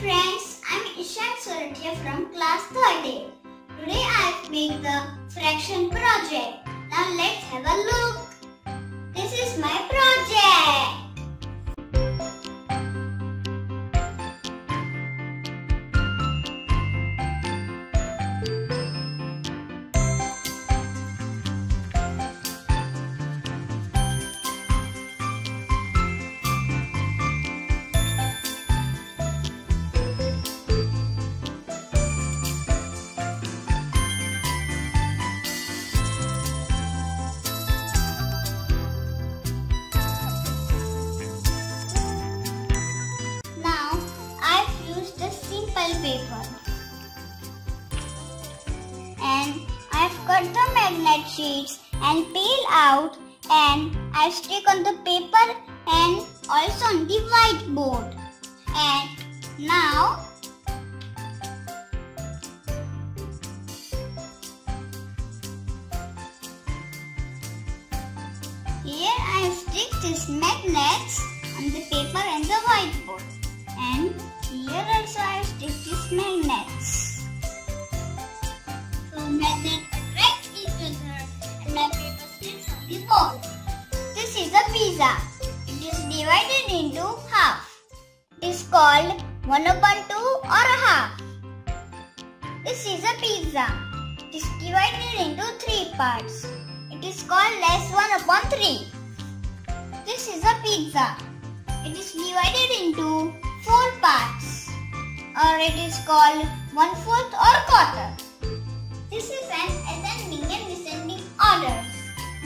friends, I'm Ishaan Sorathia from class 30. Today I've made the fraction project. Now let's have a look. This is my project. Sheets and peel out and I've stick on the paper and also on the whiteboard and now here I stick these magnets on the paper and the whiteboard and here also I stick these magnets. Called 1 upon 2 or a half. This is a pizza. It is divided into 3 parts. It is called less 1 upon 3. This is a pizza. It is divided into 4 parts or it is called one fourth or quarter. This is an ascending and descending order.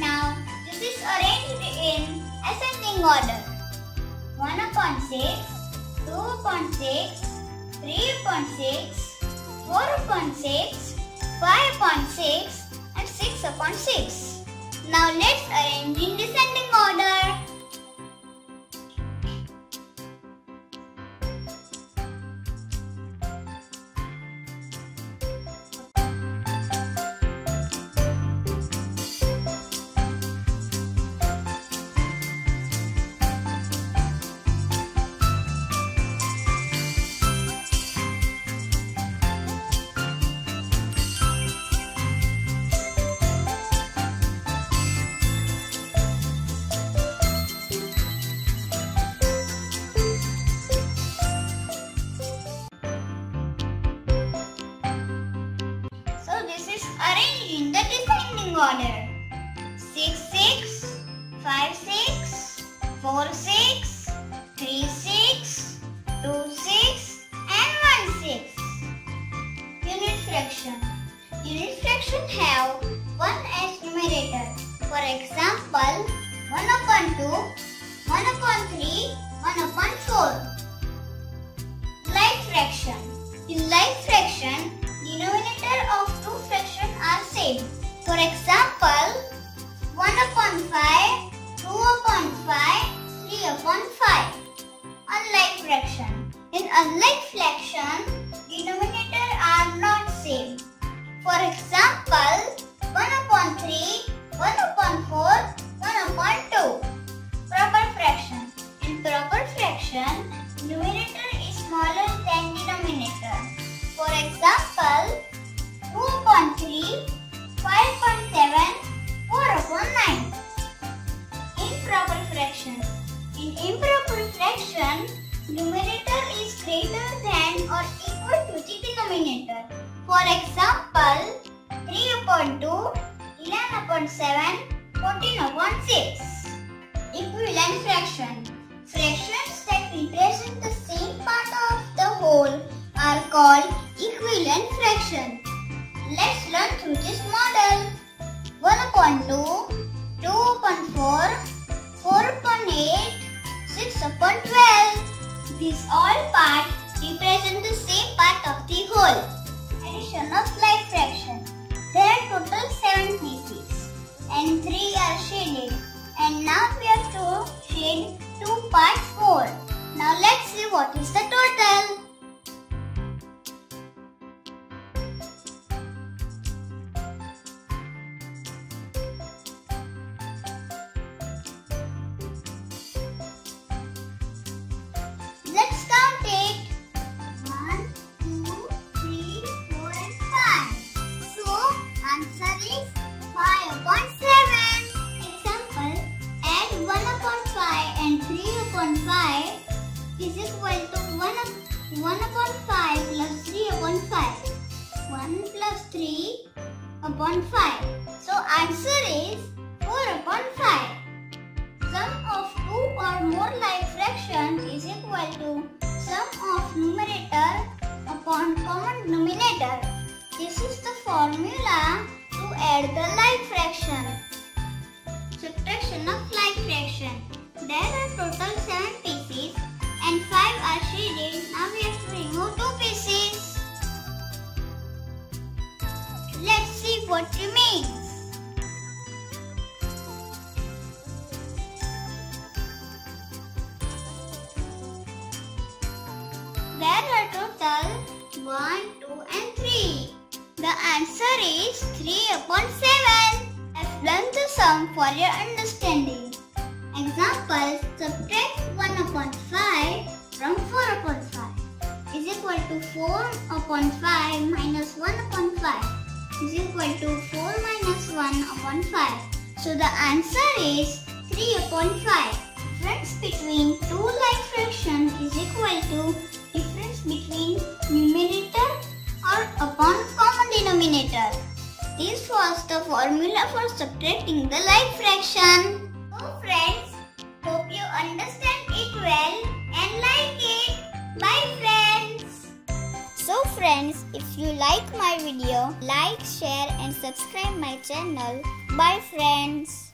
Now this is arranged in ascending order. 1 upon 6, 2 upon 6, 3 upon 6, 4 upon 6, 5 upon 6 and 6 upon 6. Now let's arrange in descending order. 6 6 5 6 4 6 3 6 2 6 and 1 6. Unit fraction. Unit fraction have 1 as numerator. For example, 1 upon 2, 1 upon 3, 1 upon 4. Fraction. In unlike fraction, denominator are not same. For example, 1 upon 3, 1 upon 4, 1 upon 2. Proper fraction. In proper fraction, numerator is smaller than denominator. For example, 2 upon 3, 5 upon 7, 4 upon 9. Improper fraction. In improper fraction, numerator is greater than or equal to the denominator. For example, 3 upon 2, 11 upon 7, 14 upon 6. Equivalent fraction. Fractions that represent the same part of the whole are called equivalent fraction. Let's learn through this model. 1 upon 2, 2 upon 4, 4 upon 8, 6 upon 12. These all parts represent the same part of is equal to 1, 1 upon 5 plus 3 upon 5. 1 plus 3 upon 5. So answer is 4 upon 5. Sum of two or more like fractions is equal to sum of numerator upon common denominator. This is the formula to add the like fraction. Subtraction of like fraction. There are total 7 pieces and 5 are shaded. Now we have to remove 2 pieces. Let's see what remains. There are total 1, 2 and 3. The answer is 3 upon 7. I've learned the sum for your understanding. Example, subtract 1 upon 5 from 4 upon 5 is equal to 4 upon 5 minus 1 upon 5 is equal to 4 minus 1 upon 5. So the answer is 3 upon 5. Difference between two like fractions is equal to difference between numerator or upon common denominator. This was the formula for subtracting the like fraction. Friends, if you like my video, like, share and subscribe my channel. Bye friends.